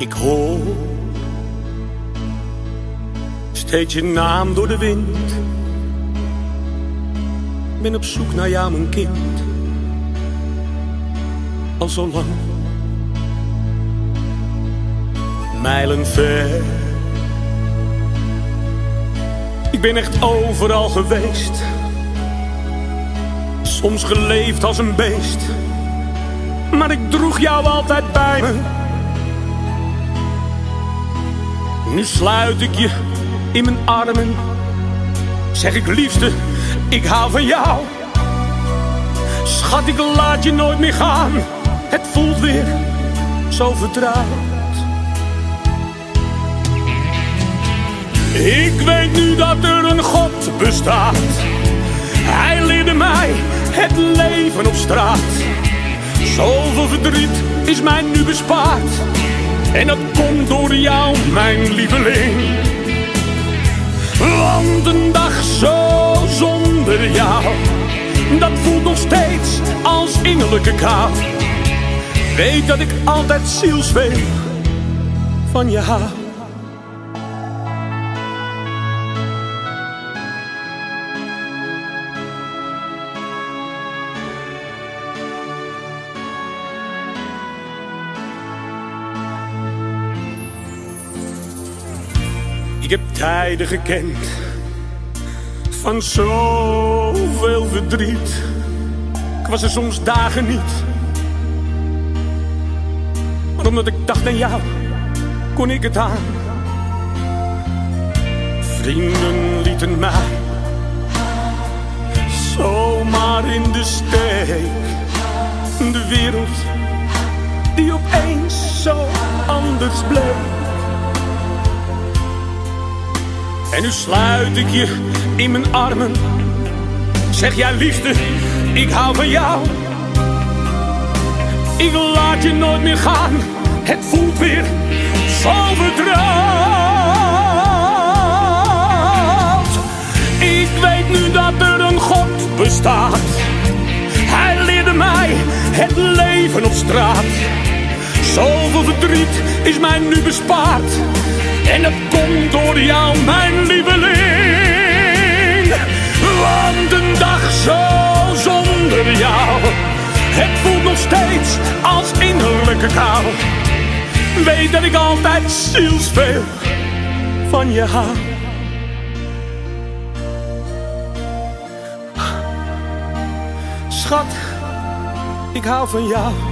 Ik hoor steeds je naam door de wind. Ben op zoek naar jou, mijn kind. Al zo lang. Mijlen ver. Ik ben echt overal geweest. Soms geleefd als een beest. Maar ik droeg jou altijd bij me. Nu sluit ik je in mijn armen. Zeg ik liefste, ik hou van jou. Schat, ik laat je nooit meer gaan. Het voelt weer zo vertrouwd. Ik weet nu dat er een God bestaat. Hij leerde mij het leven op straat. Zoveel verdriet is mij nu bespaard. En dat komt door jou, mijn lieveling. Want een dag zo zonder jou, dat voelt nog steeds als innerlijke kou. Weet dat ik altijd zielsveel van je hou. Ik heb tijden gekend van zoveel verdriet. Ik was er soms dagen niet. Maar omdat ik dacht aan jou, kon ik het aan. Vrienden lieten mij zomaar in de steek. De wereld die opeens zo anders bleek. En nu sluit ik je in mijn armen. Zeg jij liefde, ik hou van jou. Ik laat je nooit meer gaan. Het voelt weer zo vertrouwd. Ik weet nu dat er een God bestaat. Hij leerde mij het leven op straat. Zoveel verdriet is mij nu bespaard. En dat komt door jou, mijn steeds als innerlijke kou. Weet dat ik altijd zielsveel van je hou. Schat, ik hou van jou.